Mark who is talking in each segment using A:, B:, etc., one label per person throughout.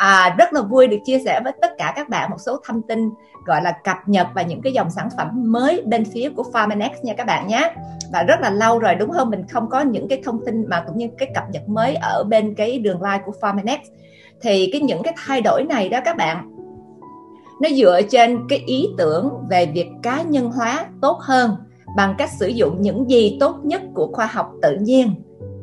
A: à, rất là vui được chia sẻ với tất cả các bạn một số thông tin gọi là cập nhật và những cái dòng sản phẩm mới bên phía của Farmanex nha các bạn nhé. Và rất là lâu rồi đúng không? Mình không có những cái thông tin mà cũng như cái cập nhật mới ở bên cái đường line của Farmanex thì cái những cái thay đổi này đó các bạn nó dựa trên cái ý tưởng về việc cá nhân hóa tốt hơn bằng cách sử dụng những gì tốt nhất của khoa học tự nhiên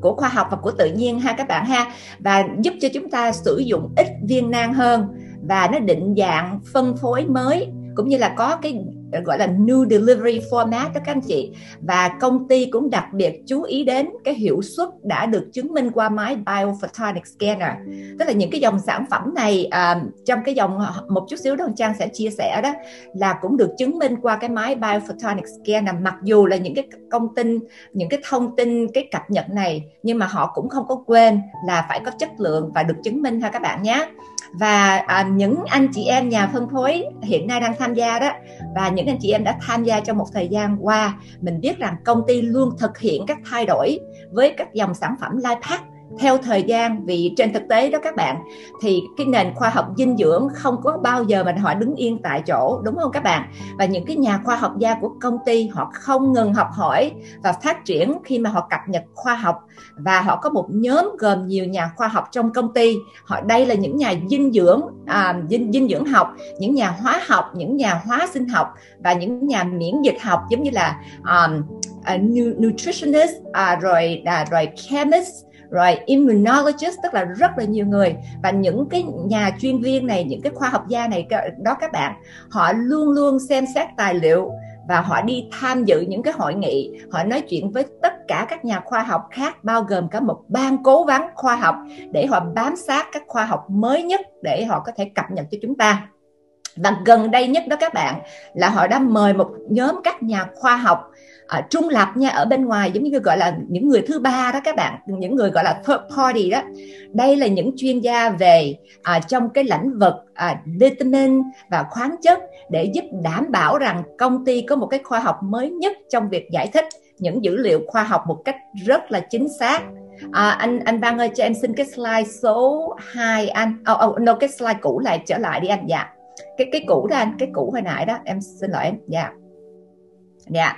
A: của khoa học và của tự nhiên ha các bạn ha. Và giúp cho chúng ta sử dụng ít viên nang hơn và nó định dạng phân phối mới, cũng như là có cái gọi là new delivery format đó các anh chị. Và công ty cũng đặc biệt chú ý đến cái hiệu suất đã được chứng minh qua máy biophotonic scanner. Tức là những cái dòng sản phẩm này à, trong cái dòng một chút xíu đó trang sẽ chia sẻ đó là cũng được chứng minh qua cái máy biophotonic scanner. Mặc dù là những cái công tin những cái thông tin cái cập nhật này nhưng mà họ cũng không có quên là phải có chất lượng và được chứng minh ha các bạn nhé và à, những anh chị em nhà phân phối hiện nay đang tham gia đó và những anh chị em đã tham gia trong một thời gian qua mình biết rằng công ty luôn thực hiện các thay đổi với các dòng sản phẩm LifePack theo thời gian vì trên thực tế đó các bạn thì cái nền khoa học dinh dưỡng không có bao giờ mà họ đứng yên tại chỗ đúng không các bạn? Và những cái nhà khoa học gia của công ty họ không ngừng học hỏi và phát triển khi mà họ cập nhật khoa học. Và họ có một nhóm gồm nhiều nhà khoa học trong công ty. Họ đây là những nhà dinh dưỡng à, dinh dinh dưỡng học những nhà hóa học những nhà hóa sinh học và những nhà miễn dịch học giống như là um, uh, nutritionist uh, rồi uh, rồi chemist rồi immunologist, tức là rất là nhiều người. Và những cái nhà chuyên viên này, những cái khoa học gia này đó các bạn, họ luôn luôn xem xét tài liệu và họ đi tham dự những cái hội nghị. Họ nói chuyện với tất cả các nhà khoa học khác, bao gồm cả một ban cố vấn khoa học, để họ bám sát các khoa học mới nhất để họ có thể cập nhật cho chúng ta. Và gần đây nhất đó các bạn, là họ đã mời một nhóm các nhà khoa học uh, trung lập nha ở bên ngoài giống như gọi là những người thứ ba đó các bạn những người gọi là third party đó đây là những chuyên gia về uh, trong cái lĩnh vực uh, vitamin và khoáng chất để giúp đảm bảo rằng công ty có một cái khoa học mới nhất trong việc giải thích những dữ liệu khoa học một cách rất là chính xác À, anh anh Văn ơi cho em xin cái slide số 2 anh. Oh, oh, no cái slide cũ lại trở lại đi anh. Dạ. Cái cái cũ đó anh, cái cũ hồi nãy đó, em xin lỗi em. Dạ. Dạ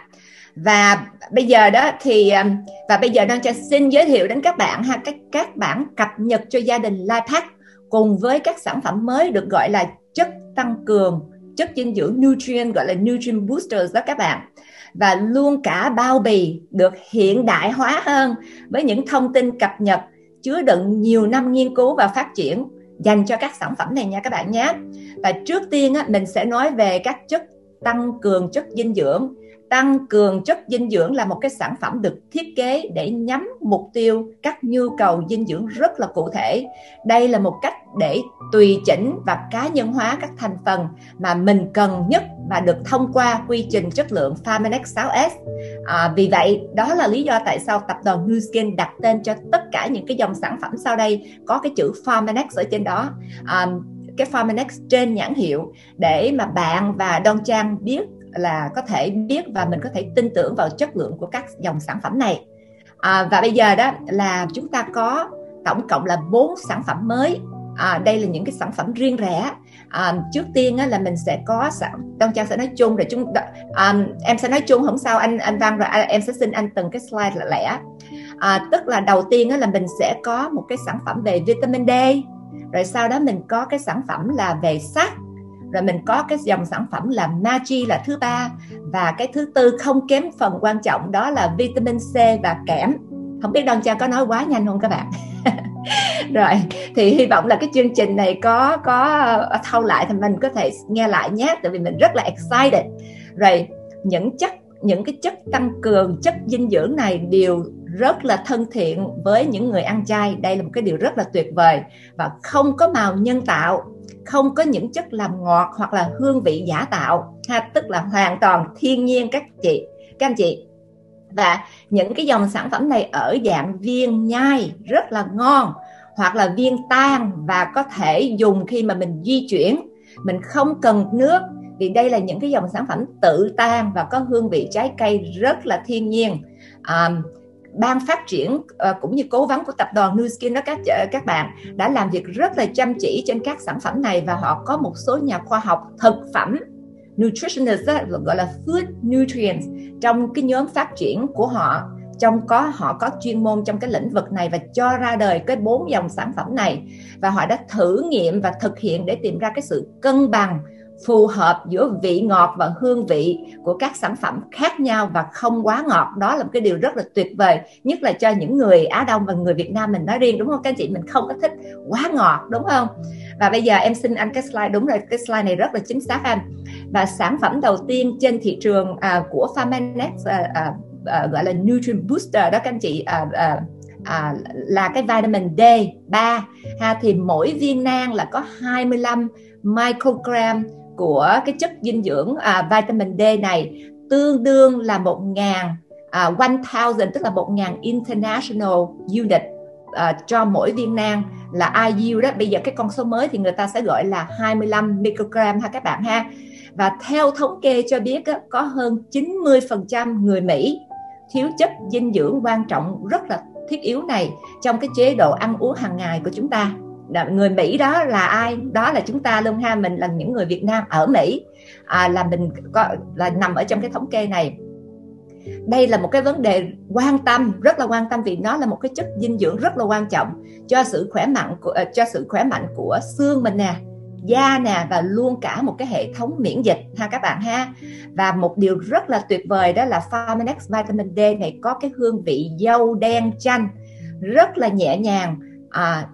A: và bây giờ đó thì um, và bây giờ đang cho xin giới thiệu đến các bạn ha các các bản cập nhật cho gia đình Lifehack cùng với các sản phẩm mới được gọi là chất tăng cường chất dinh dưỡng nutrient gọi là nutrient boosters đó các bạn. Và luôn cả bao bì được hiện đại hóa hơn với những thông tin cập nhật chứa đựng nhiều năm nghiên cứu và phát triển dành cho các sản phẩm này nha các bạn nhé. Và trước tiên á, mình sẽ nói về các chất tăng cường chất dinh dưỡng tăng cường chất dinh dưỡng là một cái sản phẩm được thiết kế để nhắm mục tiêu các nhu cầu dinh dưỡng rất là cụ thể. Đây là một cách để tùy chỉnh và cá nhân hóa các thành phần mà mình cần nhất và được thông qua quy trình chất lượng Farmanex 6S à, vì vậy đó là lý do tại sao tập đoàn Nuskin đặt tên cho tất cả những cái dòng sản phẩm sau đây có cái chữ Farmanex ở trên đó. À, cái Farmanex trên nhãn hiệu để mà bạn và Don Trang biết là có thể biết và mình có thể tin tưởng vào chất lượng của các dòng sản phẩm này. À, và bây giờ đó là chúng ta có tổng cộng là bốn sản phẩm mới. À, đây là những cái sản phẩm riêng rẽ. À, trước tiên á, là mình sẽ có sản Đông Trang sẽ nói chung rồi chúng à, em sẽ nói chung không sao anh anh Văn rồi à, em sẽ xin anh từng cái slide là lẻ. À, tức là đầu tiên á, là mình sẽ có một cái sản phẩm về vitamin D. Rồi sau đó mình có cái sản phẩm là về sắt rồi mình có cái dòng sản phẩm là Magi là thứ ba. Và cái thứ tư không kém phần quan trọng đó là vitamin C và kẽm. Không biết Đoan cha có nói quá nhanh không các bạn? Rồi, thì hy vọng là cái chương trình này có có thâu lại thì mình có thể nghe lại nhé, tại vì mình rất là excited. Rồi, những chất, những cái chất tăng cường, chất dinh dưỡng này đều rất là thân thiện với những người ăn chay. Đây là một cái điều rất là tuyệt vời và không có màu nhân tạo không có những chất làm ngọt hoặc là hương vị giả tạo ha tức là hoàn toàn thiên nhiên các chị các anh chị. Và những cái dòng sản phẩm này ở dạng viên nhai rất là ngon hoặc là viên tan và có thể dùng khi mà mình di chuyển. Mình không cần nước vì đây là những cái dòng sản phẩm tự tan và có hương vị trái cây rất là thiên nhiên. À, ban phát triển uh, cũng như cố vấn của tập đoàn Newskin đó các ờ, các bạn đã làm việc rất là chăm chỉ trên các sản phẩm này và họ có một số nhà khoa học thực phẩm nutritionist đó, gọi là food nutrients trong cái nhóm phát triển của họ trong có họ có chuyên môn trong cái lĩnh vực này và cho ra đời cái bốn dòng sản phẩm này. Và họ đã thử nghiệm và thực hiện để tìm ra cái sự cân bằng phù hợp giữa vị ngọt và hương vị của các sản phẩm khác nhau và không quá ngọt. Đó là một cái điều rất là tuyệt vời nhất là cho những người Á Đông và người Việt Nam mình nói riêng đúng không các anh chị? Mình không có thích quá ngọt đúng không? Và bây giờ em xin anh cái slide đúng rồi cái slide này rất là chính xác anh và sản phẩm đầu tiên trên thị trường à, của Farmanex à, à, à, gọi là nutrient booster đó các anh chị à, à, à, là cái vitamin D3 ha thì mỗi viên nang là có 25 microgram của cái chất dinh dưỡng à, vitamin D này tương đương là 1.000 à, 1000 tức là 1.000 international unit à, cho mỗi viên nang là IU đó. Bây giờ cái con số mới thì người ta sẽ gọi là 25 microgram ha các bạn ha. Và theo thống kê cho biết á, có hơn 90% người Mỹ thiếu chất dinh dưỡng quan trọng rất là thiết yếu này trong cái chế độ ăn uống hàng ngày của chúng ta người Mỹ đó là ai? Đó là chúng ta luôn ha mình là những người Việt Nam ở Mỹ. À, là mình có là nằm ở trong cái thống kê này. Đây là một cái vấn đề quan tâm rất là quan tâm vì nó là một cái chất dinh dưỡng rất là quan trọng cho sự khỏe mạnh của ờ, cho sự khỏe mạnh của xương mình nè da nè và luôn cả một cái hệ thống miễn dịch ha các bạn ha. Và một điều rất là tuyệt vời đó là Farmanex Vitamin D này có cái hương vị dâu đen chanh rất là nhẹ nhàng à,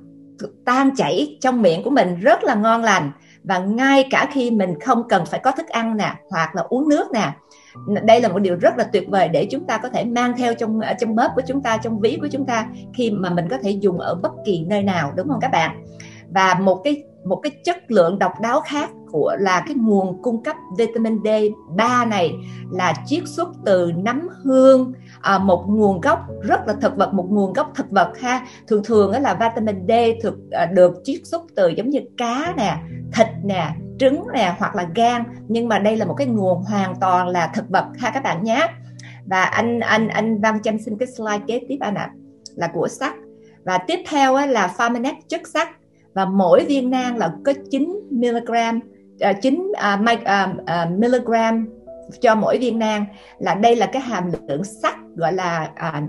A: tan chảy trong miệng của mình rất là ngon lành. Và ngay cả khi mình không cần phải có thức ăn nè, hoặc là uống nước nè, đây là một điều rất là tuyệt vời để chúng ta có thể mang theo trong trong bóp của chúng ta, trong ví của chúng ta, khi mà mình có thể dùng ở bất kỳ nơi nào, đúng không các bạn? Và một cái một cái chất lượng độc đáo khác của, là cái nguồn cung cấp vitamin D3 này là chiết xuất từ nấm hương à, một nguồn gốc rất là thực vật một nguồn gốc thực vật ha. Thường thường đó là vitamin D thực à, được chiết xuất từ giống như cá nè thịt nè trứng nè hoặc là gan. Nhưng mà đây là một cái nguồn hoàn toàn là thực vật ha các bạn nhé. Và anh anh anh Văn Chanh xin cái slide kế tiếp anh ạ à, là của sắt và tiếp theo là Farmanex chất sắt và mỗi viên nang là có 9 mg 9 uh, uh, uh, mg cho mỗi viên nang là đây là cái hàm lượng sắt gọi là à,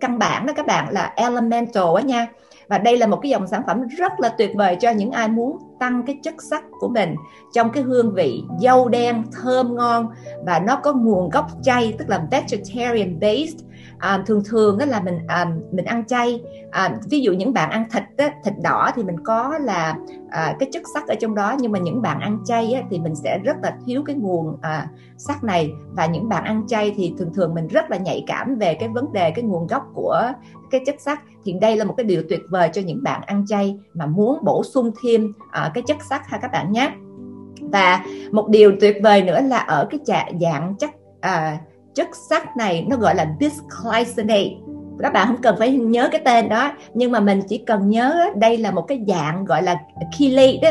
A: căn bản đó các bạn là elemental á nha. Và đây là một cái dòng sản phẩm rất là tuyệt vời cho những ai muốn tăng cái chất sắt của mình trong cái hương vị dâu đen thơm ngon. Và nó có nguồn gốc chay tức là vegetarian based à, thường thường đó là mình à, mình ăn chay. À, ví dụ những bạn ăn thịt á, thịt đỏ thì mình có là à, cái chất sắt ở trong đó. Nhưng mà những bạn ăn chay á, thì mình sẽ rất là thiếu cái nguồn à, sắt này. Và những bạn ăn chay thì thường thường mình rất là nhạy cảm về cái vấn đề cái nguồn gốc của cái chất sắt. Thì đây là một cái điều tuyệt vời cho những bạn ăn chay mà muốn bổ sung thêm à, cái chất sắt ha các bạn nhé. Và một điều tuyệt vời nữa là ở cái dạng chất à, chất sắt này nó gọi là bisglycinate các bạn không cần phải nhớ cái tên đó, nhưng mà mình chỉ cần nhớ đây là một cái dạng gọi là chelate đó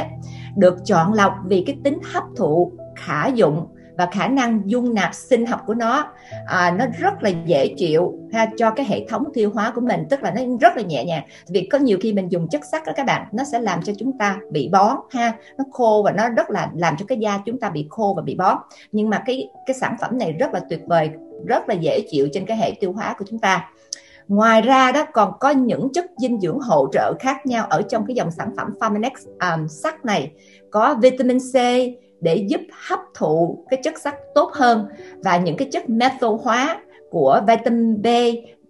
A: được chọn lọc vì cái tính hấp thụ khả dụng và khả năng dung nạp sinh học của nó à, nó rất là dễ chịu ha cho cái hệ thống tiêu hóa của mình tức là nó rất là nhẹ nhàng. Vì có nhiều khi mình dùng chất sắt đó các bạn nó sẽ làm cho chúng ta bị bón ha nó khô và nó rất là làm cho cái da chúng ta bị khô và bị bón. Nhưng mà cái cái sản phẩm này rất là tuyệt vời rất là dễ chịu trên cái hệ tiêu hóa của chúng ta. Ngoài ra đó còn có những chất dinh dưỡng hỗ trợ khác nhau ở trong cái dòng sản phẩm Farmanex um, à, sắt này. Có vitamin C để giúp hấp thụ cái chất sắt tốt hơn và những cái chất methyl hóa của vitamin B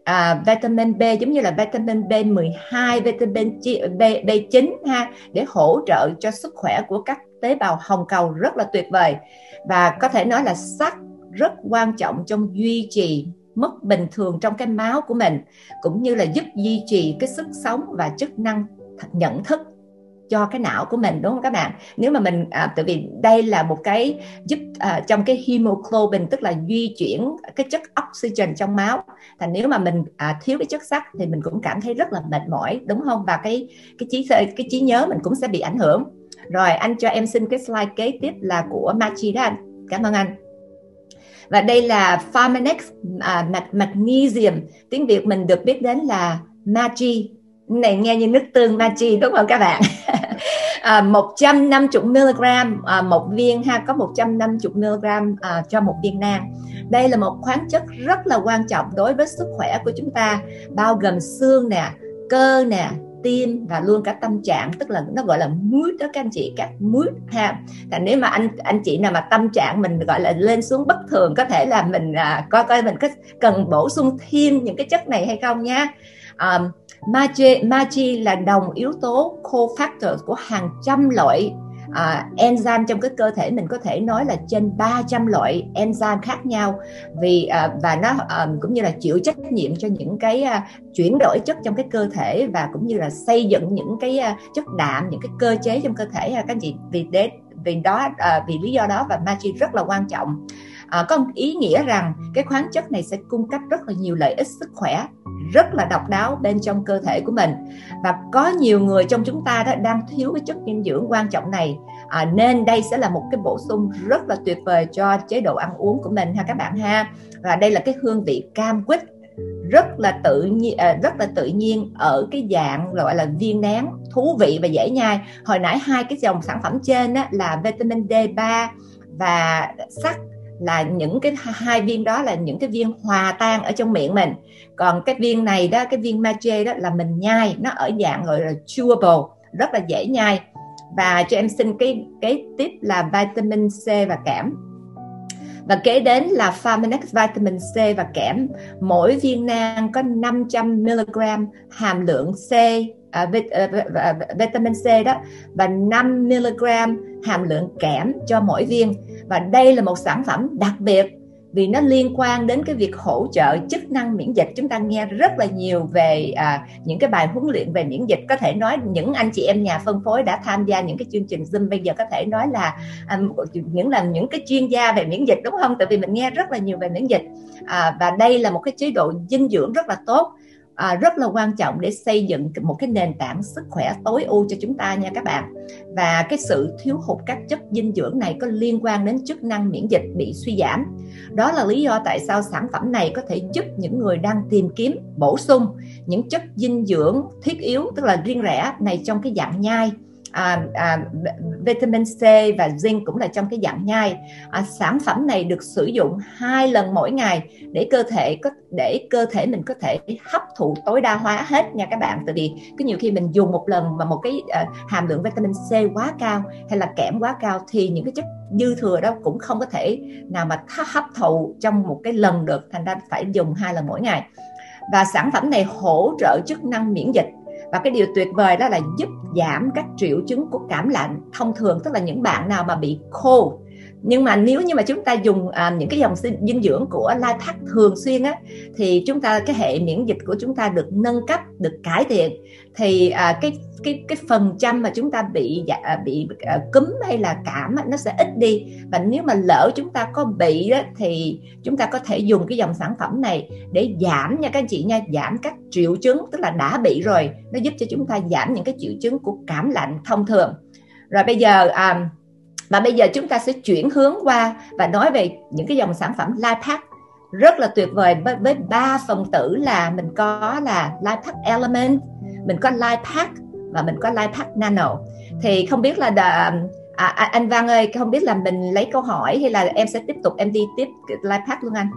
A: à, vitamin B giống như là vitamin B12, vitamin B, B9 ha để hỗ trợ cho sức khỏe của các tế bào hồng cầu rất là tuyệt vời. Và có thể nói là sắt rất quan trọng trong duy trì mức bình thường trong cái máu của mình cũng như là giúp duy trì cái sức sống và chức năng nhận thức cho cái não của mình đúng không các bạn? Nếu mà mình à, tại vì đây là một cái giúp à, trong cái hemoglobin tức là di chuyển cái chất oxygen trong máu. Thì nếu mà mình à, thiếu cái chất sắt thì mình cũng cảm thấy rất là mệt mỏi đúng không? Và cái cái trí cái trí nhớ mình cũng sẽ bị ảnh hưởng. Rồi anh cho em xin cái slide kế tiếp là của Machi đó anh. Cảm ơn anh. Và đây là Pharmanex à, Magnesium. Tiếng Việt mình được biết đến là Magi này nghe như nước tương Magi đúng không các bạn? À, 150 mg à, một viên ha có 150 mg à, cho một viên nang. Đây là một khoáng chất rất là quan trọng đối với sức khỏe của chúng ta bao gồm xương nè cơ nè tim và luôn cả tâm trạng tức là nó gọi là mood đó các anh chị các mood ha. Là nếu mà anh anh chị nào mà tâm trạng mình gọi là lên xuống bất thường có thể là mình à, coi coi mình có cần bổ sung thêm những cái chất này hay không nha? Um, Magi, Magi là đồng yếu tố cofactor của hàng trăm loại à, enzyme trong cái cơ thể. Mình có thể nói là trên 300 loại enzyme khác nhau. Vì à, và nó à, cũng như là chịu trách nhiệm cho những cái à, chuyển đổi chất trong cái cơ thể và cũng như là xây dựng những cái à, chất đạm những cái cơ chế trong cơ thể. À, các anh chị vì đến vì đó à, vì lý do đó và Magi rất là quan trọng à, có ý nghĩa rằng cái khoáng chất này sẽ cung cấp rất là nhiều lợi ích sức khỏe rất là độc đáo bên trong cơ thể của mình. Và có nhiều người trong chúng ta đó đang thiếu cái chất dinh dưỡng quan trọng này. À, nên đây sẽ là một cái bổ sung rất là tuyệt vời cho chế độ ăn uống của mình ha các bạn ha. Và đây là cái hương vị cam quýt rất là tự nhiên ờ, rất là tự nhiên ở cái dạng gọi là viên nén thú vị và dễ nhai. Hồi nãy hai cái dòng sản phẩm trên á, là vitamin D3 và sắt là những cái hai viên đó là những cái viên hòa tan ở trong miệng mình. Còn cái viên này đó cái viên magie đó là mình nhai nó ở dạng gọi là chewable rất là dễ nhai. Và cho em xin cái cái tiếp là vitamin C và kẽm. Và kế đến là Farmanex vitamin C và kẽm. Mỗi viên nang có 500 mg hàm lượng C uh, vitamin C đó và 5 mg hàm lượng kẽm cho mỗi viên. Và đây là một sản phẩm đặc biệt vì nó liên quan đến cái việc hỗ trợ chức năng miễn dịch. Chúng ta nghe rất là nhiều về à, những cái bài huấn luyện về miễn dịch. Có thể nói những anh chị em nhà phân phối đã tham gia những cái chương trình zoom. Bây giờ có thể nói là à, những là những cái chuyên gia về miễn dịch đúng không? Tại vì mình nghe rất là nhiều về miễn dịch. À, và đây là một cái chế độ dinh dưỡng rất là tốt à, rất là quan trọng để xây dựng một cái nền tảng sức khỏe tối ưu cho chúng ta nha các bạn. Và cái sự thiếu hụt các chất dinh dưỡng này có liên quan đến chức năng miễn dịch bị suy giảm. Đó là lý do tại sao sản phẩm này có thể giúp những người đang tìm kiếm bổ sung những chất dinh dưỡng thiết yếu tức là riêng rẽ này trong cái dạng nhai à, à, vitamin C và zinc cũng là trong cái dạng nhai. À, sản phẩm này được sử dụng hai lần mỗi ngày để cơ thể có để cơ thể mình có thể hấp thụ tối đa hóa hết nha các bạn. Tại vì cái nhiều khi mình dùng một lần mà một cái à, hàm lượng vitamin C quá cao hay là kẽm quá cao thì những cái chất dư thừa đó cũng không có thể nào mà hấp thụ trong một cái lần được thành ra phải dùng hai lần mỗi ngày. Và sản phẩm này hỗ trợ chức năng miễn dịch. Và cái điều tuyệt vời đó là giúp giảm các triệu chứng của cảm lạnh. Thông thường, tức là những bạn nào mà bị khô nhưng mà nếu như mà chúng ta dùng à, những cái dòng dinh dưỡng của Lifehack thường xuyên á thì chúng ta cái hệ miễn dịch của chúng ta được nâng cấp được cải thiện thì à, cái cái cái phần trăm mà chúng ta bị dạ, à, bị à, cúm hay là cảm nó sẽ ít đi. Và nếu mà lỡ chúng ta có bị á, thì chúng ta có thể dùng cái dòng sản phẩm này để giảm nha các anh chị nha giảm các triệu chứng tức là đã bị rồi nó giúp cho chúng ta giảm những cái triệu chứng của cảm lạnh thông thường. Rồi bây giờ à, và bây giờ chúng ta sẽ chuyển hướng qua và nói về những cái dòng sản phẩm Lifehack rất là tuyệt vời với ba phần tử là mình có là Lifehack Element, mình có Lifehack và mình có Lifehack Nano. Thì không biết là đà, à, à, anh Văn ơi, không biết là mình lấy câu hỏi hay là em sẽ tiếp tục em đi tiếp Lifehack luôn anh?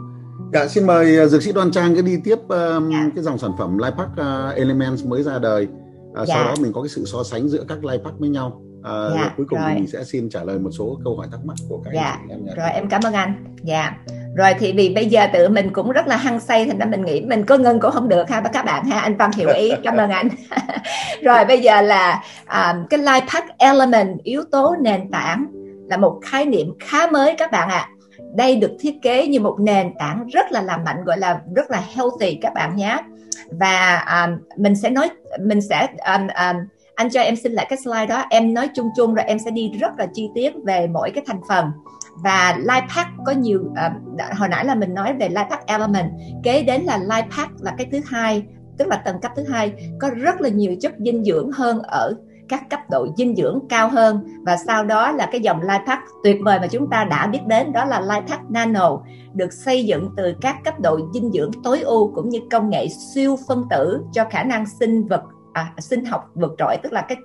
B: Dạ, xin mời uh, dược sĩ Đoan Trang cái đi tiếp um, dạ. cái dòng sản phẩm Lifehack uh, Elements mới ra đời. Uh, dạ. Sau đó mình có cái sự so sánh giữa các Lifehack với nhau à, dạ, cuối cùng rồi. thì mình sẽ xin trả lời một số câu hỏi thắc mắc của các
A: dạ. anh chị em rồi em cảm ơn anh dạ rồi thì vì bây giờ tự mình cũng rất là hăng say thành ra mình nghĩ mình có ngân cũng không được ha các bạn ha anh Văn hiểu ý cảm ơn anh rồi bây giờ là um, cái life pack element yếu tố nền tảng là một khái niệm khá mới các bạn ạ à. đây được thiết kế như một nền tảng rất là làm mạnh gọi là rất là healthy các bạn nhé và um, mình sẽ nói mình sẽ um, um, anh cho em xin lại cái slide đó. Em nói chung chung rồi em sẽ đi rất là chi tiết về mỗi cái thành phần. Và life pack có nhiều uh, hồi nãy là mình nói về life pack element. Kế đến là life pack là cái thứ hai tức là tầng cấp thứ hai. Có rất là nhiều chất dinh dưỡng hơn ở các cấp độ dinh dưỡng cao hơn. Và sau đó là cái dòng Lifehack tuyệt vời mà chúng ta đã biết đến đó là Lifehack Nano được xây dựng từ các cấp độ dinh dưỡng tối ưu cũng như công nghệ siêu phân tử cho khả năng sinh vật à, sinh học vượt trội tức là cái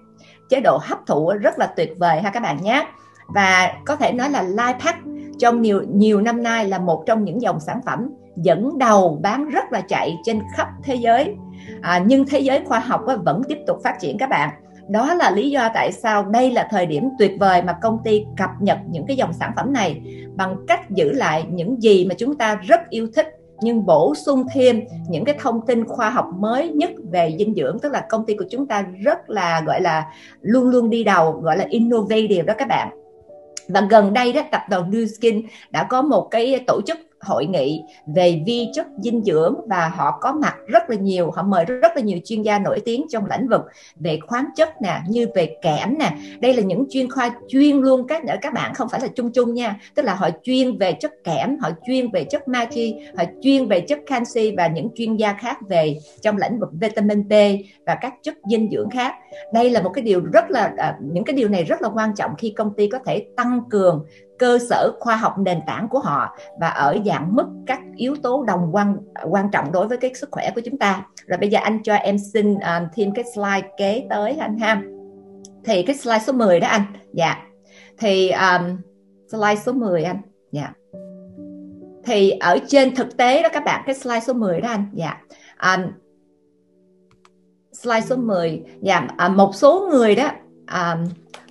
A: chế độ hấp thụ rất là tuyệt vời ha các bạn nhé. Và có thể nói là Lipac trong nhiều nhiều năm nay là một trong những dòng sản phẩm dẫn đầu bán rất là chạy trên khắp thế giới. À, nhưng thế giới khoa học vẫn tiếp tục phát triển các bạn. Đó là lý do tại sao đây là thời điểm tuyệt vời mà công ty cập nhật những cái dòng sản phẩm này bằng cách giữ lại những gì mà chúng ta rất yêu thích nhưng bổ sung thêm những cái thông tin khoa học mới nhất về dinh dưỡng, tức là công ty của chúng ta rất là, gọi là, luôn luôn đi đầu, gọi là innovative đó các bạn. Và gần đây đó, tập đoàn New Skin đã có một cái tổ chức hội nghị về vi chất dinh dưỡng và họ có mặt rất là nhiều, họ mời rất là nhiều chuyên gia nổi tiếng trong lĩnh vực về khoáng chất nè, như về kẽm nè. Đây là những chuyên khoa chuyên luôn các các bạn, không phải là chung chung nha. Tức là họ chuyên về chất kẽm, họ chuyên về chất magie họ chuyên về chất canxi và những chuyên gia khác về trong lĩnh vực vitamin B và các chất dinh dưỡng khác. Đây là một cái điều rất là à, những cái điều này rất là quan trọng khi công ty có thể tăng cường cơ sở khoa học nền tảng của họ và ở dạng mức các yếu tố đồng quan quan trọng đối với cái sức khỏe của chúng ta. Rồi bây giờ anh cho em xin uh, thêm cái slide kế tới anh ha. Thì cái slide số 10 đó anh. Dạ. Thì um, slide số 10 anh. Dạ. Thì ở trên thực tế đó các bạn cái slide số 10 đó anh. Dạ. Um, slide số 10 dạ. À, một số người đó à,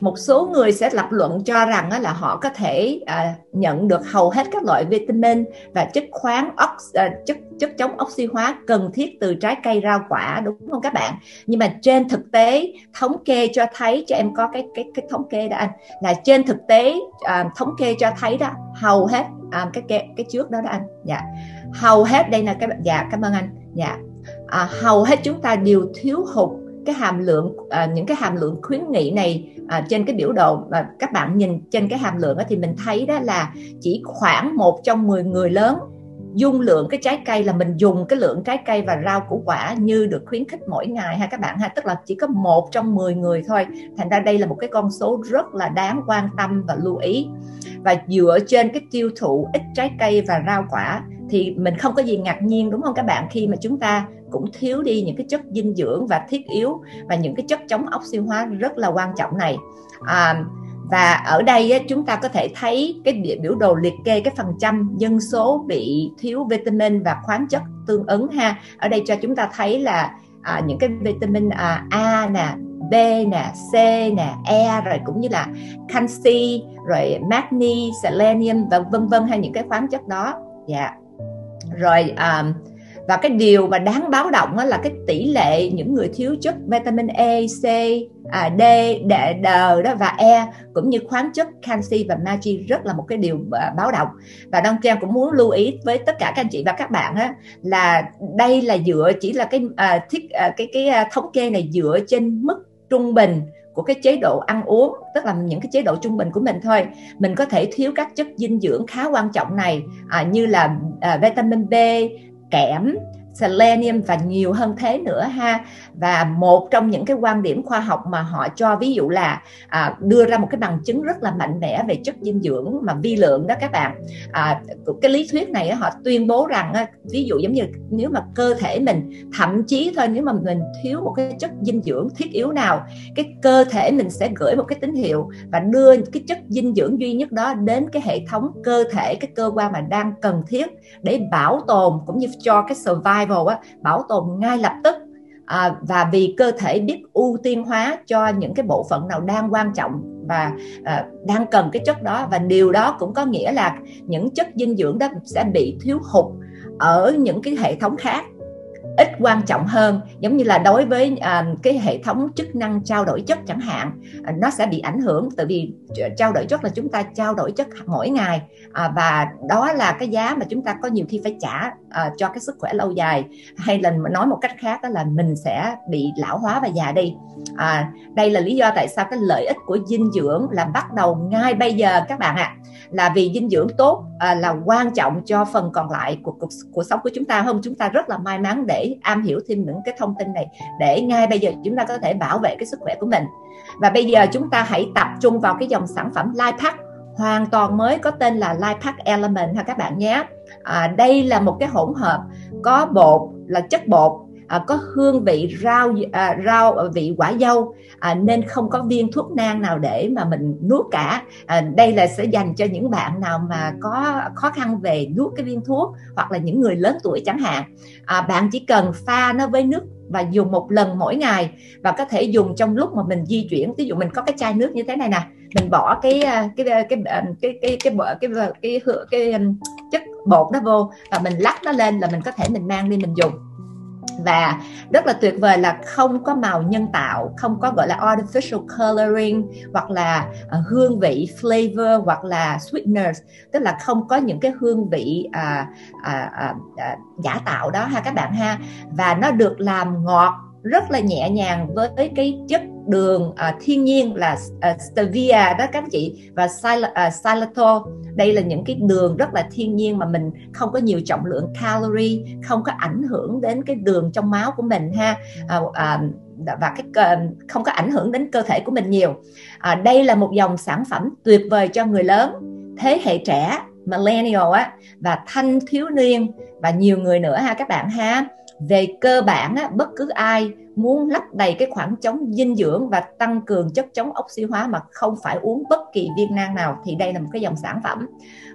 A: một số người sẽ lập luận cho rằng là họ có thể à, nhận được hầu hết các loại vitamin và chất khoáng ox, à, chất chất chống oxy hóa cần thiết từ trái cây rau quả đúng không các bạn? Nhưng mà trên thực tế thống kê cho thấy cho em có cái cái cái thống kê đó anh là trên thực tế à, thống kê cho thấy đó hầu hết à, cái cái cái trước đó đó anh dạ. Hầu hết đây là các bạn dạ cảm ơn anh dạ. À, hầu hết chúng ta đều thiếu hụt cái hàm lượng à, những cái hàm lượng khuyến nghị này à, trên cái biểu đồ mà các bạn nhìn trên cái hàm lượng đó, thì mình thấy đó là chỉ khoảng một trong 10 người lớn dung lượng cái trái cây là mình dùng cái lượng trái cây và rau củ quả như được khuyến khích mỗi ngày ha các bạn ha. Tức là chỉ có một trong 10 người thôi. Thành ra đây là một cái con số rất là đáng quan tâm và lưu ý. Và dựa trên cái tiêu thụ ít trái cây và rau quả thì mình không có gì ngạc nhiên đúng không các bạn? Khi mà chúng ta cũng thiếu đi những cái chất dinh dưỡng và thiết yếu và những cái chất chống oxy hóa rất là quan trọng này. À, và ở đây chúng ta có thể thấy cái biểu đồ liệt kê cái phần trăm dân số bị thiếu vitamin và khoáng chất tương ứng ha. Ở đây cho chúng ta thấy là à, những cái vitamin à, A nè B nè C nè E rồi cũng như là canxi rồi magni selenium và vân vân hay những cái khoáng chất đó. Dạ. Yeah. rồi um, và cái điều mà đáng báo động là cái tỷ lệ những người thiếu chất vitamin E, C, à, D, D, D đó và E cũng như khoáng chất canxi và magie rất là một cái điều à, báo động. Và Đông Trang cũng muốn lưu ý với tất cả các anh chị và các bạn á, là đây là dựa chỉ là cái à, thiết à, cái cái à, thống kê này dựa trên mức trung bình của cái chế độ ăn uống tức là những cái chế độ trung bình của mình thôi. Mình có thể thiếu các chất dinh dưỡng khá quan trọng này à, như là à, vitamin B kẽm selenium và nhiều hơn thế nữa ha. Và một trong những cái quan điểm khoa học mà họ cho ví dụ là à, đưa ra một cái bằng chứng rất là mạnh mẽ về chất dinh dưỡng mà vi lượng đó các bạn. À, cái lý thuyết này họ tuyên bố rằng ví dụ giống như nếu mà cơ thể mình thậm chí thôi nếu mà mình thiếu một cái chất dinh dưỡng thiết yếu nào cái cơ thể mình sẽ gửi một cái tín hiệu và đưa cái chất dinh dưỡng duy nhất đó đến cái hệ thống cơ thể cái cơ quan mà đang cần thiết để bảo tồn cũng như cho cái survival á, bảo tồn ngay lập tức. À, và vì cơ thể biết ưu tiên hóa cho những cái bộ phận nào đang quan trọng và à, đang cần cái chất đó. Và điều đó cũng có nghĩa là những chất dinh dưỡng đó sẽ bị thiếu hụt ở những cái hệ thống khác ít quan trọng hơn giống như là đối với à, cái hệ thống chức năng trao đổi chất chẳng hạn à, nó sẽ bị ảnh hưởng. Tại vì trao đổi chất là chúng ta trao đổi chất mỗi ngày à, và đó là cái giá mà chúng ta có nhiều khi phải trả à, cho cái sức khỏe lâu dài. Hay là nói một cách khác đó là mình sẽ bị lão hóa và già đi. À, đây là lý do tại sao cái lợi ích của dinh dưỡng là bắt đầu ngay bây giờ các bạn ạ. À, là vì dinh dưỡng tốt à, là quan trọng cho phần còn lại của cuộc, cuộc sống của chúng ta không? Chúng ta rất là may mắn để am hiểu thêm những cái thông tin này để ngay bây giờ chúng ta có thể bảo vệ cái sức khỏe của mình. Và bây giờ chúng ta hãy tập trung vào cái dòng sản phẩm Lifepack hoàn toàn mới có tên là Lifepack Element ha các bạn nhé. À, đây là một cái hỗn hợp có bột là chất bột à, có hương vị rau à, rau à, vị quả dâu. À, nên không có viên thuốc nan nào để mà mình nuốt cả. À, đây là sẽ dành cho những bạn nào mà có khó khăn về nuốt cái viên thuốc hoặc là những người lớn tuổi chẳng hạn. À, bạn chỉ cần pha nó với nước và dùng một lần mỗi ngày và có thể dùng trong lúc mà mình di chuyển. Ví dụ mình có cái chai nước như thế này nè mình bỏ cái à, à, cái cái cái cái cái cái cái cái, cái, cái, cái chất bột nó vô và mình lắc nó lên là mình có thể mình mang đi mình dùng và rất là tuyệt vời là không có màu nhân tạo không có gọi là artificial coloring hoặc là uh, hương vị flavor hoặc là sweeteners. Tức là không có những cái hương vị uh, uh, uh, uh, giả tạo đó ha các bạn ha. Và nó được làm ngọt rất là nhẹ nhàng với cái chất đường uh, thiên nhiên là à, uh, stevia đó các chị và sil uh, đây là những cái đường rất là thiên nhiên mà mình không có nhiều trọng lượng calorie không có ảnh hưởng đến cái đường trong máu của mình ha. Uh, uh, và cái không có ảnh hưởng đến cơ thể của mình nhiều. À, đây là một dòng sản phẩm tuyệt vời cho người lớn thế hệ trẻ millennial á và thanh thiếu niên và nhiều người nữa ha các bạn ha về cơ bản á, bất cứ ai muốn lấp đầy cái khoảng trống dinh dưỡng và tăng cường chất chống oxy hóa mà không phải uống bất kỳ viên nang nào thì đây là một cái dòng sản phẩm.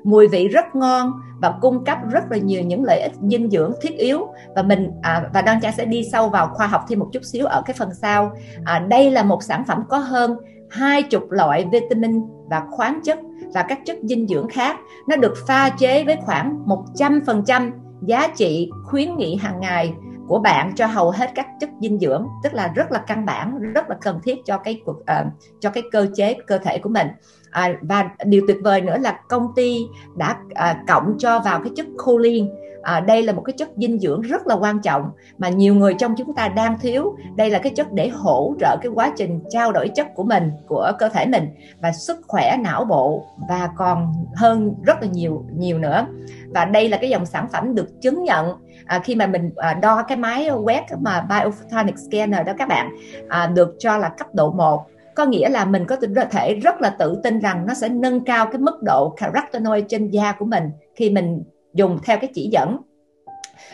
A: Mùi vị rất ngon và cung cấp rất là nhiều những lợi ích dinh dưỡng thiết yếu. Và mình à, và đoan trang sẽ đi sâu vào khoa học thêm một chút xíu ở cái phần sau. À, đây là một sản phẩm có hơn hai chục loại vitamin và khoáng chất và các chất dinh dưỡng khác. Nó được pha chế với khoảng 100% giá trị khuyến nghị hàng ngày của bạn cho hầu hết các chất dinh dưỡng tức là rất là căn bản rất là cần thiết cho cái cuộc uh, cho cái cơ chế cơ thể của mình. À, và điều tuyệt vời nữa là công ty đã ờ, à, cộng cho vào cái chất choline à, đây là một cái chất dinh dưỡng rất là quan trọng mà nhiều người trong chúng ta đang thiếu. Đây là cái chất để hỗ trợ cái quá trình trao đổi chất của mình của cơ thể mình và sức khỏe não bộ và còn hơn rất là nhiều nhiều nữa. Và đây là cái dòng sản phẩm được chứng nhận à, khi mà mình à, đo cái máy quét mà biophotonic scanner đó các bạn à, được cho là cấp độ 1 có nghĩa là mình có thể rất là tự tin rằng nó sẽ nâng cao cái mức độ carotenoid trên da của mình khi mình dùng theo cái chỉ dẫn.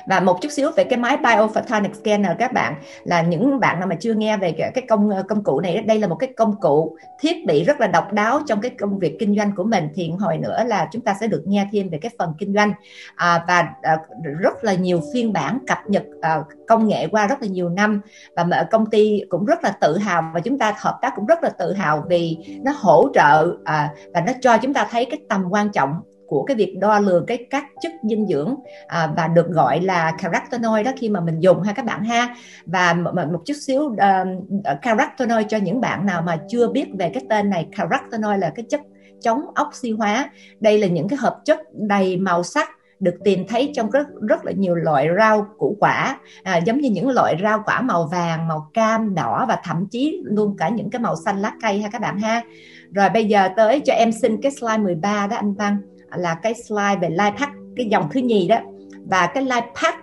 A: Và một chút xíu về cái máy biophotonic scanner các bạn là những bạn nào mà chưa nghe về cái công công cụ này đây là một cái công cụ thiết bị rất là độc đáo trong cái công việc kinh doanh của mình. Thì hồi nữa là chúng ta sẽ được nghe thêm về cái phần kinh doanh. À, và à, rất là nhiều phiên bản cập nhật à, công nghệ qua rất là nhiều năm. Và công ty cũng rất là tự hào và chúng ta hợp tác cũng rất là tự hào vì nó hỗ trợ à, và nó cho chúng ta thấy cái tầm quan trọng của cái việc đo lường cái các chất dinh dưỡng à, và được gọi là carotenoid đó khi mà mình dùng ha các bạn ha. Và một chút xíu uh, carotenoid cho những bạn nào mà chưa biết về cái tên này carotenoid là cái chất chống oxy hóa. Đây là những cái hợp chất đầy màu sắc được tìm thấy trong rất rất là nhiều loại rau củ quả à, giống như những loại rau quả màu vàng màu cam đỏ và thậm chí luôn cả những cái màu xanh lá cây ha các bạn ha. Rồi bây giờ tới cho em xin cái slide 13 đó anh Văn là cái slide về life hack cái dòng thứ nhì đó. Và cái life hack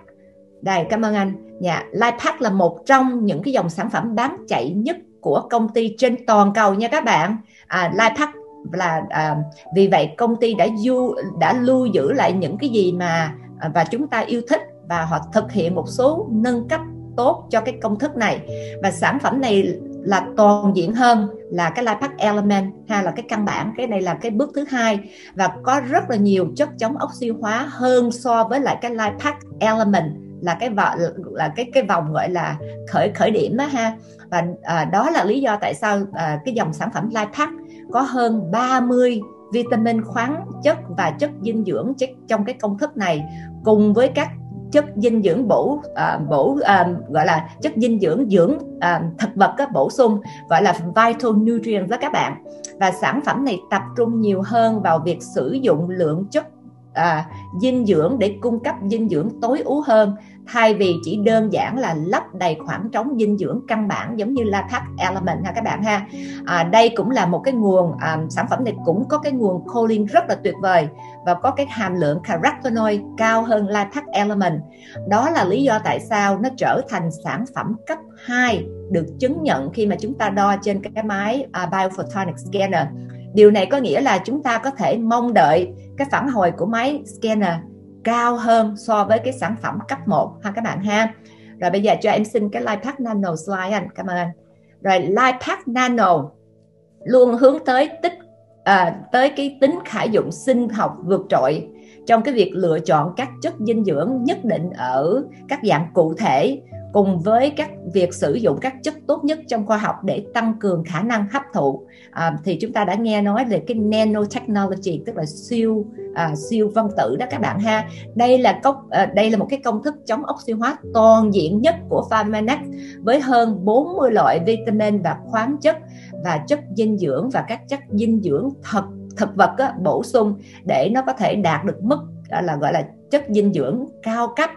A: đây cảm ơn anh. Dạ life hack là một trong những cái dòng sản phẩm bán chạy nhất của công ty trên toàn cầu nha các bạn. À, life hack là à, vì vậy công ty đã du đã lưu giữ lại những cái gì mà à, và chúng ta yêu thích và họ thực hiện một số nâng cấp tốt cho cái công thức này. Và sản phẩm này là toàn diện hơn là cái Lipac Element hay là cái căn bản. Cái này là cái bước thứ hai. Và có rất là nhiều chất chống oxy hóa hơn so với lại cái Lipac Element là cái vòng là cái cái vòng gọi là khởi khởi điểm đó ha. Và à, đó là lý do tại sao à, cái dòng sản phẩm Lipac có hơn 30 vitamin khoáng chất và chất dinh dưỡng chất trong cái công thức này cùng với các chất dinh dưỡng bổ à, bổ à, gọi là chất dinh dưỡng dưỡng à, thực vật các bổ sung gọi là vital nutrients đó các bạn. Và sản phẩm này tập trung nhiều hơn vào việc sử dụng lượng chất à, dinh dưỡng để cung cấp dinh dưỡng tối ưu hơn thay vì chỉ đơn giản là lấp đầy khoảng trống dinh dưỡng căn bản giống như la thắt element ha các bạn ha à, đây cũng là một cái nguồn à, sản phẩm này cũng có cái nguồn choline rất là tuyệt vời và có cái hàm lượng carotenoid cao hơn Latex Element. Đó là lý do tại sao nó trở thành sản phẩm cấp 2 được chứng nhận khi mà chúng ta đo trên cái máy à, Biophotonic Scanner. Điều này có nghĩa là chúng ta có thể mong đợi cái phản hồi của máy scanner cao hơn so với cái sản phẩm cấp 1 ha các bạn ha. Rồi bây giờ cho em xin cái LifePack Nano slide anh. Cảm ơn anh. Rồi LifePack Nano luôn hướng tới tích à, tới cái tính khả dụng sinh học vượt trội trong cái việc lựa chọn các chất dinh dưỡng nhất định ở các dạng cụ thể cùng với các việc sử dụng các chất tốt nhất trong khoa học để tăng cường khả năng hấp thụ. À, thì chúng ta đã nghe nói về cái nanotechnology tức là siêu à, siêu phân tử đó các bạn ha. Đây là cốc à, đây là một cái công thức chống oxy hóa toàn diện nhất của Pharmanex với hơn 40 loại vitamin và khoáng chất và chất dinh dưỡng và các chất dinh dưỡng thật thực vật á, bổ sung để nó có thể đạt được mức à, là gọi là chất dinh dưỡng cao cấp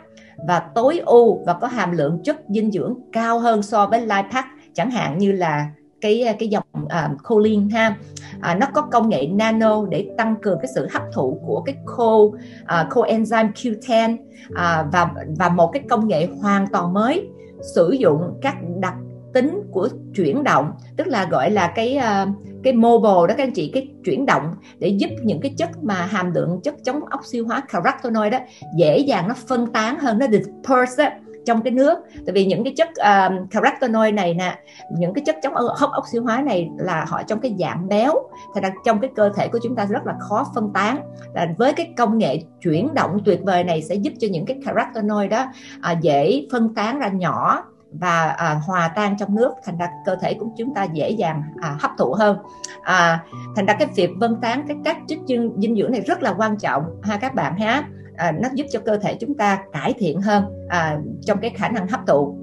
A: và tối ưu và có hàm lượng chất dinh dưỡng cao hơn so với Lipac chẳng hạn như là cái cái dòng uh, choline ha. À, nó có công nghệ nano để tăng cường cái sự hấp thụ của cái co uh, coenzyme Q10 uh, à, và và một cái công nghệ hoàn toàn mới sử dụng các đặc tính của chuyển động tức là gọi là cái uh, cái mobile đó các anh chị cái chuyển động để giúp những cái chất mà hàm lượng chất chống oxy hóa carotenoid đó dễ dàng nó phân tán hơn nó disperse đó, trong cái nước. Tại vì những cái chất um, carotenoid này nè những cái chất chống hấp oxy hóa này là họ trong cái dạng béo thì ra trong cái cơ thể của chúng ta rất là khó phân tán. Là với cái công nghệ chuyển động tuyệt vời này sẽ giúp cho những cái carotenoid đó à, dễ phân tán ra nhỏ và à, hòa tan trong nước thành ra cơ thể của chúng ta dễ dàng à, hấp thụ hơn. À, thành ra cái việc vân tán cái các chất dinh, dưỡng này rất là quan trọng ha các bạn ha. À, nó giúp cho cơ thể chúng ta cải thiện hơn à, trong cái khả năng hấp thụ.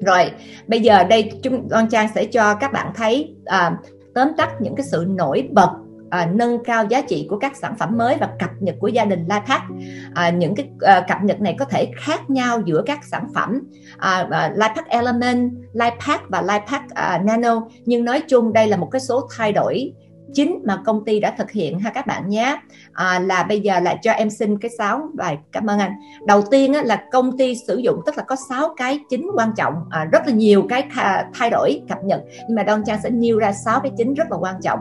A: Rồi bây giờ đây chúng con Trang sẽ cho các bạn thấy à, tóm tắt những cái sự nổi bật à, nâng cao giá trị của các sản phẩm mới và cập nhật của gia đình Lifehack. À, những cái à, cập nhật này có thể khác nhau giữa các sản phẩm à, à, Lifehack Element, Lifehack và Lifehack à, Nano. Nhưng nói chung đây là một cái số thay đổi chính mà công ty đã thực hiện ha các bạn nhé. À, là bây giờ là cho em xin cái sáu bài cảm ơn anh. Đầu tiên á, là công ty sử dụng tức là có sáu cái chính quan trọng à, rất là nhiều cái thay đổi cập nhật. Nhưng mà Don Trang sẽ nêu ra sáu cái chính rất là quan trọng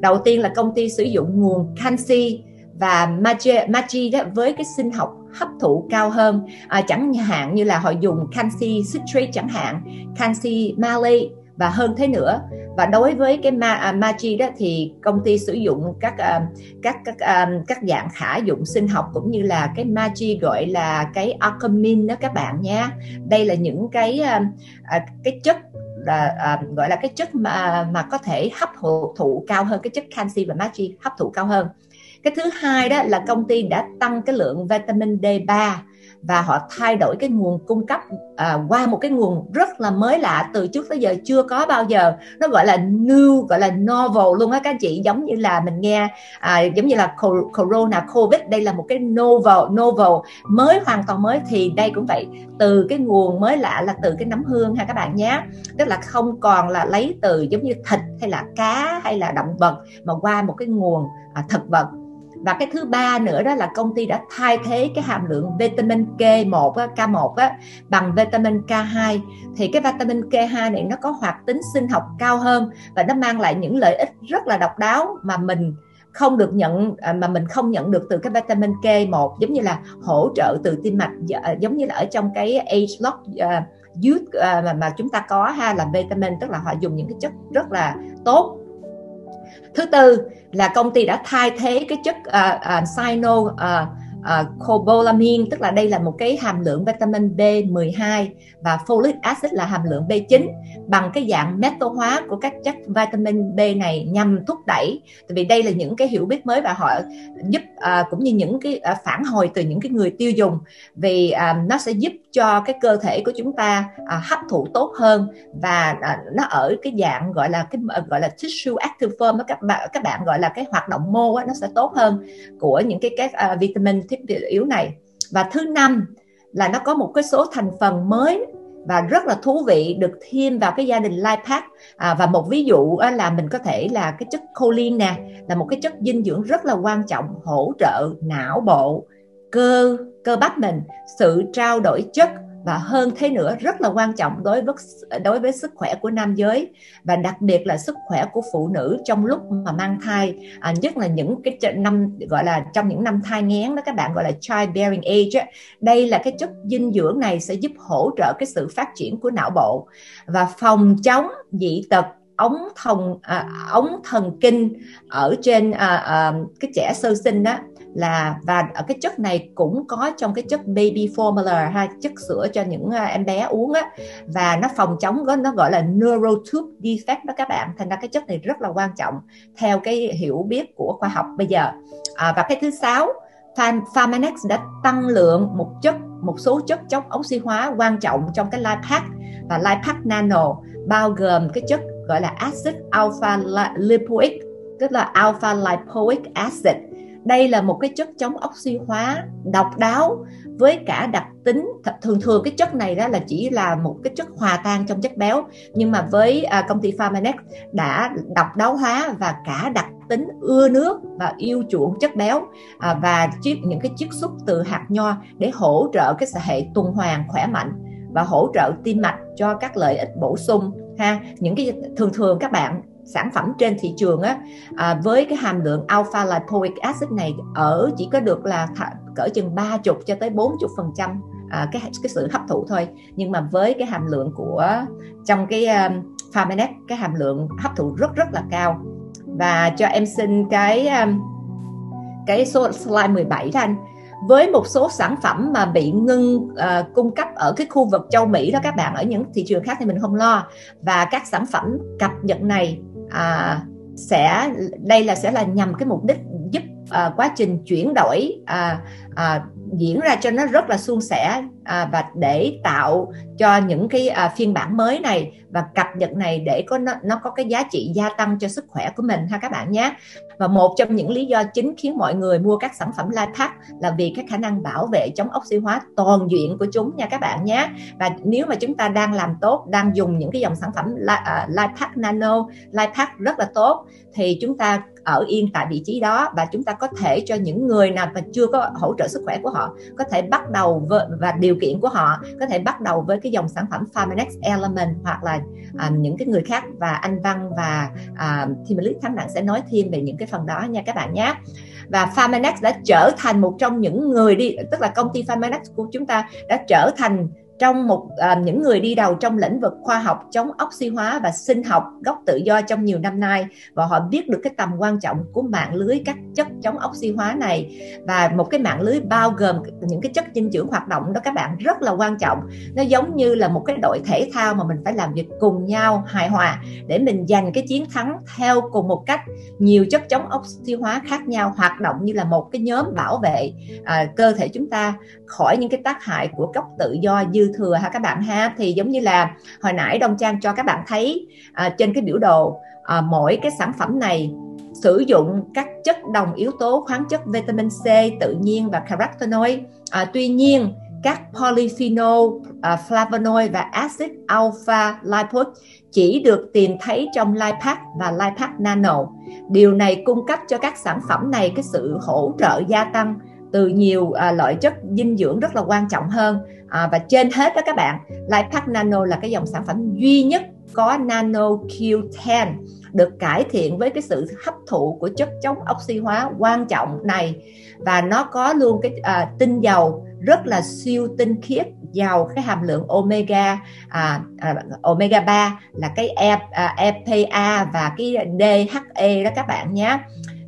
A: đầu tiên là công ty sử dụng nguồn canxi và magie, magie đó với cái sinh học hấp thụ cao hơn. À, chẳng hạn như là họ dùng canxi citrate chẳng hạn canxi malate và hơn thế nữa. Và đối với cái ma, uh, Magi đó thì công ty sử dụng các uh, các các um, các dạng khả dụng sinh học cũng như là cái Magi gọi là cái alkamin đó các bạn nhé. Đây là những cái uh, uh, cái chất là uh, gọi là cái chất mà mà có thể hấp thụ, thụ cao hơn cái chất canxi và magie hấp thụ cao hơn. Cái thứ hai đó là công ty đã tăng cái lượng vitamin D3 và họ thay đổi cái nguồn cung cấp à, qua một cái nguồn rất là mới lạ từ trước tới giờ chưa có bao giờ. Nó gọi là new gọi là novel luôn á. Các chị giống như là mình nghe à, giống như là corona covid. Đây là một cái novel novel mới hoàn toàn mới. Thì đây cũng vậy từ cái nguồn mới lạ là từ cái nấm hương ha các bạn nhé. Tức là không còn là lấy từ giống như thịt hay là cá hay là động vật mà qua một cái nguồn à, thực vật và cái thứ ba nữa đó là công ty đã thay thế cái hàm lượng vitamin K1 K1 á, bằng vitamin K2 thì cái vitamin K2 này nó có hoạt tính sinh học cao hơn và nó mang lại những lợi ích rất là độc đáo mà mình không được nhận à, mà mình không nhận được từ cái vitamin K1 giống như là hỗ trợ từ tim mạch dạ, à, giống như là ở trong cái age lock uh, youth uh, mà, mà chúng ta có ha là vitamin tức là họ dùng những cái chất rất là tốt thứ tư là công ty đã thay thế cái chất uh, uh, cyano uh, uh, cobalamin tức là đây là một cái hàm lượng vitamin B12 và folic acid là hàm lượng B9 bằng cái dạng metal hóa của các chất vitamin B này nhằm thúc đẩy. Tại vì đây là những cái hiểu biết mới và họ giúp uh, cũng như những cái uh, phản hồi từ những cái người tiêu dùng vì uh, nó sẽ giúp cho cái cơ thể của chúng ta uh, hấp thụ tốt hơn và uh, nó ở cái dạng gọi là cái uh, gọi là tissue active form các bạn các bạn gọi là cái hoạt động mô á, nó sẽ tốt hơn của những cái các uh, vitamin thiết yếu này. Và thứ năm là nó có một cái số thành phần mới và rất là thú vị được thêm vào cái gia đình Lipac à, và một ví dụ là mình có thể là cái chất choline nè là một cái chất dinh dưỡng rất là quan trọng hỗ trợ não bộ cơ cơ bắp mình sự trao đổi chất và hơn thế nữa rất là quan trọng đối với đối với sức khỏe của nam giới. Và đặc biệt là sức khỏe của phụ nữ trong lúc mà mang thai. À, nhất là những cái năm gọi là trong những năm thai nghén đó các bạn gọi là childbearing age đây là cái chất dinh dưỡng này sẽ giúp hỗ trợ cái sự phát triển của não bộ. Và phòng chống dị tật ống thần à, ống thần kinh ở trên à, à, cái trẻ sơ sinh đó là và ở cái chất này cũng có trong cái chất baby formula ha chất sữa cho những à, em bé uống á. Và nó phòng chống có nó gọi là neurotube defect đó các bạn. Thành ra cái chất này rất là quan trọng theo cái hiểu biết của khoa học bây giờ. À, và cái thứ sáu Pharmanex đã tăng lượng một chất một số chất chống oxy hóa quan trọng trong cái Lipac và Lipac Nano bao gồm cái chất gọi là acid alpha lipoic tức là alpha lipoic acid đây là một cái chất chống oxy hóa độc đáo với cả đặc tính. Thường thường cái chất này đó là chỉ là một cái chất hòa tan trong chất béo nhưng mà với à, công ty Pharmanex đã độc đáo hóa và cả đặc tính ưa nước và yêu chuộng chất béo à, và chiết những cái chiết xuất từ hạt nho để hỗ trợ cái hệ tuần hoàn khỏe mạnh và hỗ trợ tim mạch cho các lợi ích bổ sung ha. Những cái thường thường các bạn sản phẩm trên thị trường á à, với cái hàm lượng alpha lipoic acid này ở chỉ có được là cỡ chừng 30 cho tới 40 phần trăm à, cái cái sự hấp thụ thôi. Nhưng mà với cái hàm lượng của trong cái à, um, Farmanet cái hàm lượng hấp thụ rất rất là cao. Và cho em xin cái um, cái số slide 17 đó anh. Với một số sản phẩm mà bị ngưng uh, cung cấp ở cái khu vực châu Mỹ đó các bạn ở những thị trường khác thì mình không lo. Và các sản phẩm cập nhật này à, sẽ đây là sẽ là nhằm cái mục đích giúp à, quá trình chuyển đổi à, à, diễn ra cho nó rất là suôn sẻ à, và để tạo cho những cái à, phiên bản mới này và cập nhật này để có nó, nó có cái giá trị gia tăng cho sức khỏe của mình ha các bạn nhé và một trong những lý do chính khiến mọi người mua các sản phẩm Lipac là vì các khả năng bảo vệ chống oxy hóa toàn diện của chúng nha các bạn nhé. Và nếu mà chúng ta đang làm tốt, đang dùng những cái dòng sản phẩm Lipac à, Nano Lipac rất là tốt, thì chúng ta ở yên tại vị trí đó và chúng ta có thể cho những người nào mà chưa có hỗ trợ sức khỏe của họ có thể bắt đầu với, và điều kiện của họ có thể bắt đầu với cái dòng sản phẩm Farmanex Element hoặc là à, những cái người khác và anh Văn và à, Team Elite Thắng Nặng sẽ nói thêm về những cái phần đó nha các bạn nhé. Và Farmanex đã trở thành một trong những người đi tức là công ty Farmanex của chúng ta đã trở thành trong một à, những người đi đầu trong lĩnh vực khoa học chống oxy hóa và sinh học gốc tự do trong nhiều năm nay và họ biết được cái tầm quan trọng của mạng lưới các chất chống oxy hóa này. Và một cái mạng lưới bao gồm những cái chất dinh dưỡng hoạt động đó các bạn rất là quan trọng. Nó giống như là một cái đội thể thao mà mình phải làm việc cùng nhau hài hòa để mình giành cái chiến thắng theo cùng một cách. Nhiều chất chống oxy hóa khác nhau hoạt động như là một cái nhóm bảo vệ à, cơ thể chúng ta khỏi những cái tác hại của gốc tự do dư thừa ha các bạn ha thì giống như là hồi nãy đông trang cho các bạn thấy à, trên cái biểu đồ à, mỗi cái sản phẩm này sử dụng các chất đồng yếu tố khoáng chất vitamin C tự nhiên và carotenoid à, tuy nhiên các polyphenol, uh, flavonoid và acid alpha lipoic chỉ được tìm thấy trong Lipac và Lipac Nano. Điều này cung cấp cho các sản phẩm này cái sự hỗ trợ gia tăng từ nhiều à, loại chất dinh dưỡng rất là quan trọng hơn. À, và trên hết đó các bạn Lipac Nano là cái dòng sản phẩm duy nhất có Nano Q10 được cải thiện với cái sự hấp thụ của chất chống oxy hóa quan trọng này. Và nó có luôn cái à, tinh dầu rất là siêu tinh khiết giàu cái hàm lượng omega à, à, omega 3 là cái e, à, EPA và cái DHE đó các bạn nhé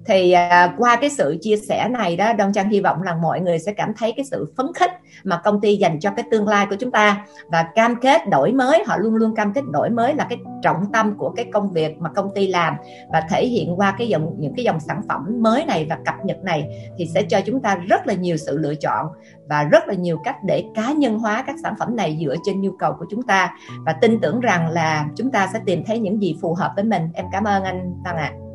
A: thì à, qua cái sự chia sẻ này đó Đông Trang hy vọng là mọi người sẽ cảm thấy cái sự phấn khích mà công ty dành cho cái tương lai của chúng ta. Và cam kết đổi mới họ luôn luôn cam kết đổi mới là cái trọng tâm của cái công việc mà công ty làm và thể hiện qua cái dòng những cái dòng sản phẩm mới này và cập nhật này thì sẽ cho chúng ta rất là nhiều sự lựa chọn và rất là nhiều cách để cá nhân hóa các sản phẩm này dựa trên nhu cầu của chúng ta. Và tin tưởng rằng là chúng ta sẽ tìm thấy những gì phù hợp với mình. Em cảm ơn anh Tăng ạ. à.